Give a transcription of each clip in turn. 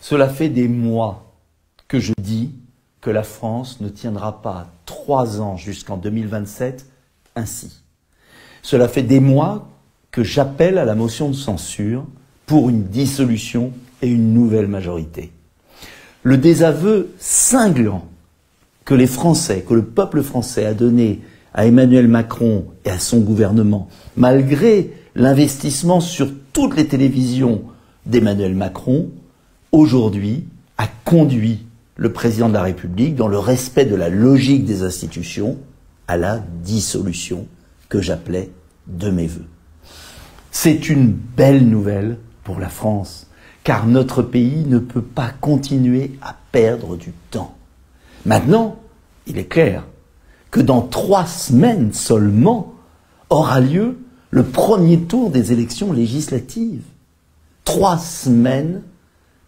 Cela fait des mois que je dis que la France ne tiendra pas trois ans jusqu'en 2027 ainsi. Cela fait des mois que j'appelle à la motion de censure pour une dissolution et une nouvelle majorité. Le désaveu cinglant que les Français, que le peuple français a donné à Emmanuel Macron et à son gouvernement, malgré l'investissement sur toutes les télévisions d'Emmanuel Macron, aujourd'hui, a conduit le président de la République, dans le respect de la logique des institutions, à la dissolution que j'appelais de mes voeux. C'est une belle nouvelle pour la France, car notre pays ne peut pas continuer à perdre du temps. Maintenant, il est clair que dans trois semaines seulement aura lieu le premier tour des élections législatives. Trois semaines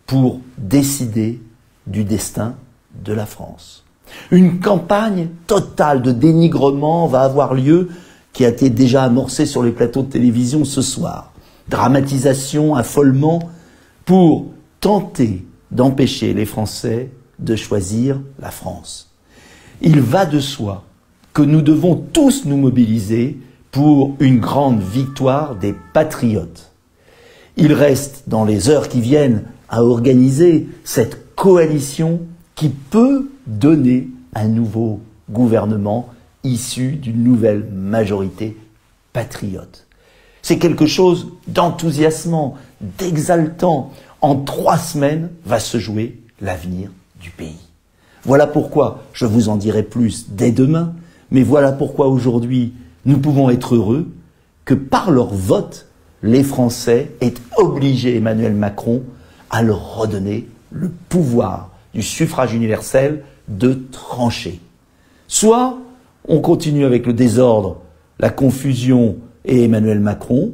pour décider du destin de la France. Une campagne totale de dénigrement va avoir lieu, qui a été déjà amorcée sur les plateaux de télévision ce soir. Dramatisation, affolement, pour tenter d'empêcher les Français de choisir la France. Il va de soi que nous devons tous nous mobiliser pour une grande victoire des patriotes. Il reste, dans les heures qui viennent, à organiser cette coalition qui peut donner un nouveau gouvernement issu d'une nouvelle majorité patriote. C'est quelque chose d'enthousiasmant, d'exaltant. En trois semaines va se jouer l'avenir du pays. Voilà pourquoi je vous en dirai plus dès demain, mais voilà pourquoi aujourd'hui nous pouvons être heureux que par leur vote, les Français aient obligé Emmanuel Macron à leur redonner le pouvoir du suffrage universel de trancher. Soit on continue avec le désordre, la confusion et Emmanuel Macron,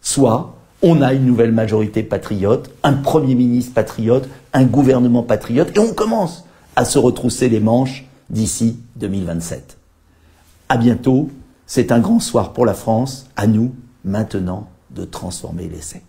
soit on a une nouvelle majorité patriote, un Premier ministre patriote, un gouvernement patriote, et on commence à se retrousser les manches d'ici 2027. À bientôt, c'est un grand soir pour la France, à nous maintenant de transformer l'essai.